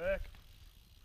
work.